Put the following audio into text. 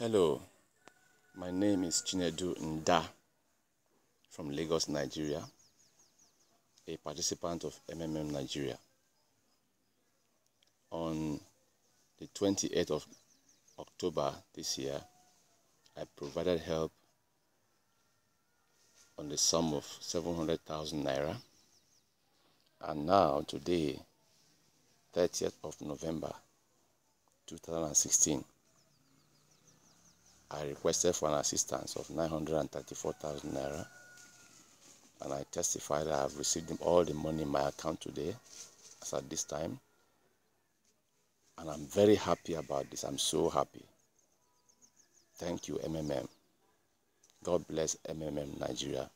Hello, my name is Chinedu Nda from Lagos, Nigeria, a participant of MMM Nigeria. On the 28th of October this year, I provided help on the sum of 700,000 naira. And now, today, 30th of November 2016, I requested for an assistance of 934,000 naira and I testified that I have received all the money in my account today as at this time and I'm very happy about this. I'm so happy. Thank you, MMM. God bless MMM Nigeria.